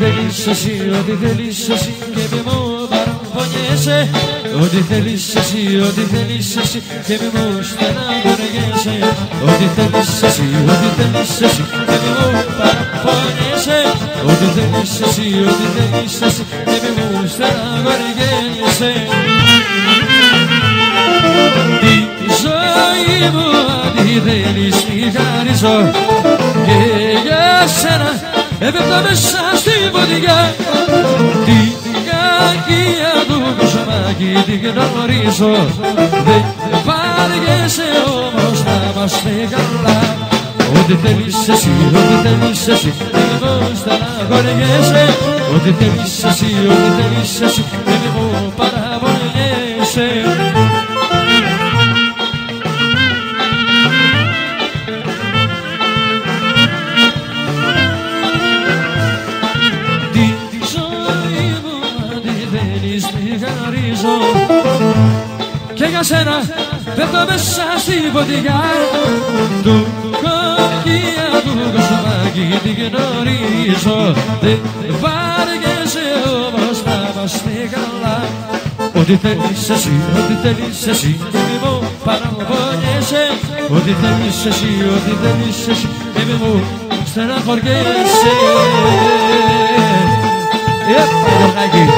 θέλεις εσύ, ό,τι θέλεις εσύ και μη μου παραπονιέσαι Ό,τι θέλεις εσύ, ό,τι θέλεις εσύ και μη μου στεναχωριέσαι. Ό,τι θέλεις εσύ, ό,τι θέλεις εσύ και μη μου παραπονιέσαι Ό,τι θέλεις εσύ, ό,τι θέλεις εσύ και μη μου στεναχωριέσαι. Τη ζωή μου αν θέλεις μη χαρίσω και για σένα έπεφτα μέσα στη φωτιά την κακία τους κοσμάκι την γνωρίζω. Δεν βάριεσαι όμως να είμαστε καλά. Ό,τι θέλεις εσύ, ό,τι θέλεις εσύ δεν μου στεναχωριέσαι Ό,τι θέλεις εσύ, ό,τι θέλεις εσύ δεν μου και για σένα πέφτω μέσα στη φωτιά του κοκκία του κοσμάκι την γνωρίζω δεν βάργεσαι όμως να είμαστε καλά Ό,τι θέλεις εσύ, ό,τι θέλεις εσύ και μη μου παραπονιέσαι Ό,τι θέλεις εσύ, ό,τι θέλεις εσύ και μη μου στεναχωριέσαι Yep,